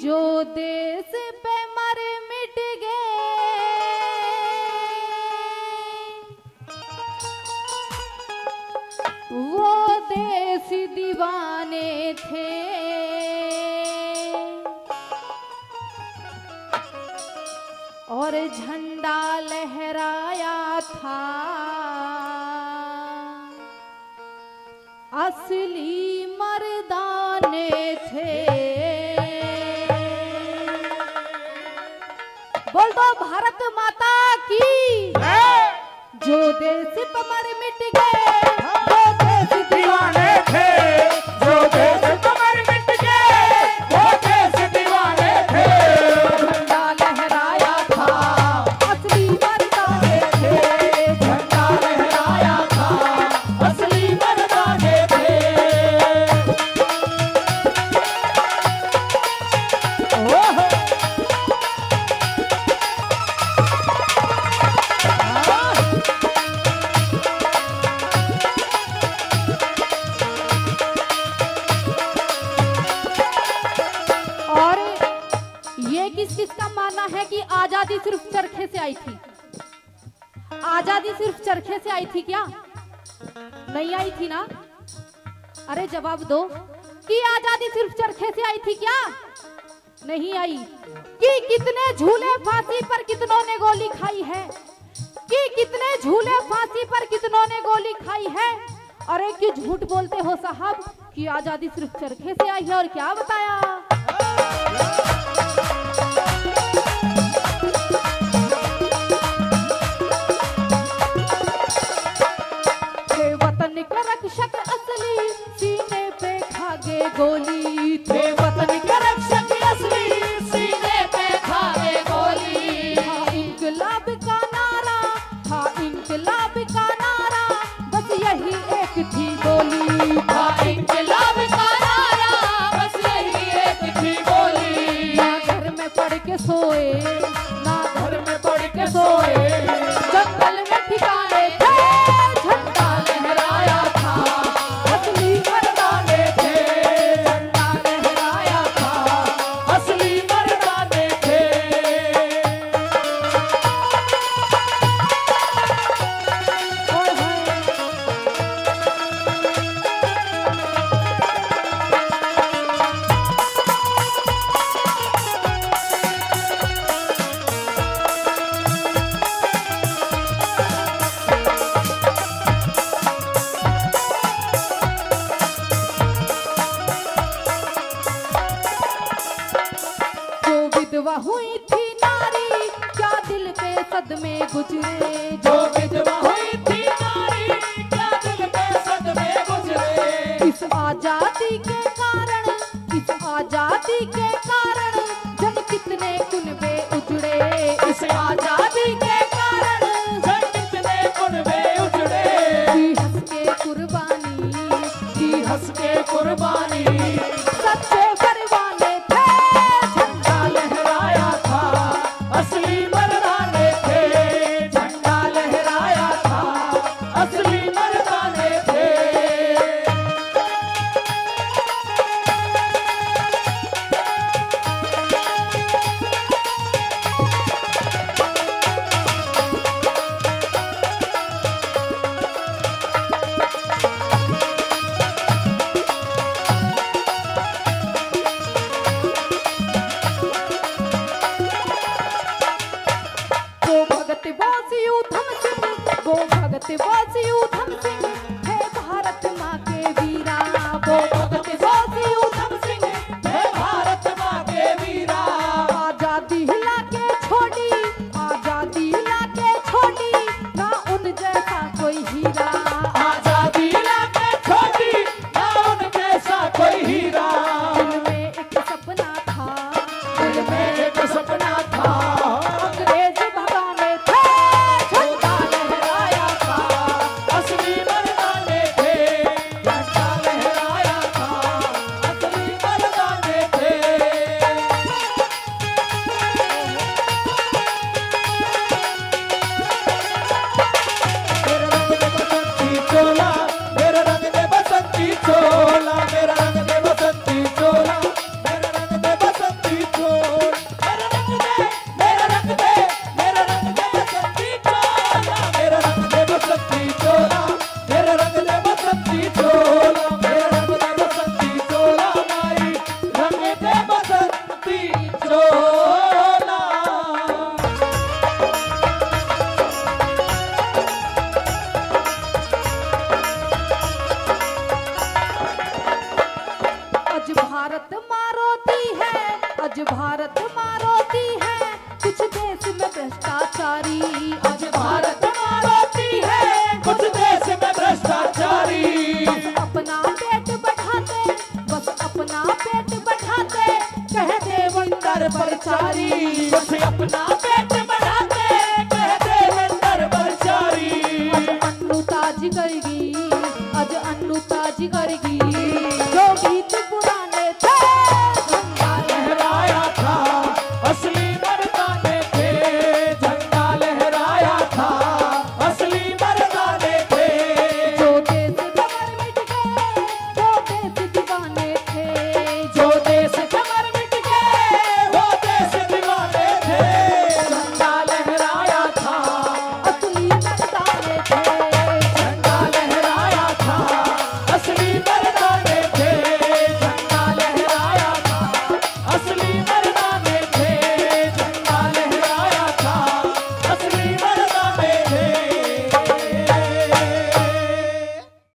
जो देश पे मर मिट गए। वो देश दीवाने थे। और झंडा लहराया था। असली बोल भारत माता की। जो देश पर मर मिट गए। ये किस किस का मानना है कि आज़ादी सिर्फ़ चरखे से आई थी। आज़ादी सिर्फ़ चरखे से आई थी क्या? नहीं आई थी ना? अरे जवाब दो। कि आज़ादी सिर्फ़ चरखे से आई थी क्या? नहीं आई। कि कितने झूले फांसी पर कितनों ने गोली खाई है? कि कितने झूले फांसी पर कितनों ने गोली खाई है? अरे क्यों झूठ बोलते हो साहब कि आज़ादी सिर्फ़ चरखे से आई है और क्या बताया? में पड़ हुई थी नारी क्या दिल पे सदमे गुजरे? जो अज भारत मारोती है। कुछ देश में भ्रष्टाचारी आज भारत मारोती है। कुछ देश में भ्रष्टाचारी। अपना पेट बढ़ाते बस अपना पेट बढ़ाते कह देवंदर प्रचारी।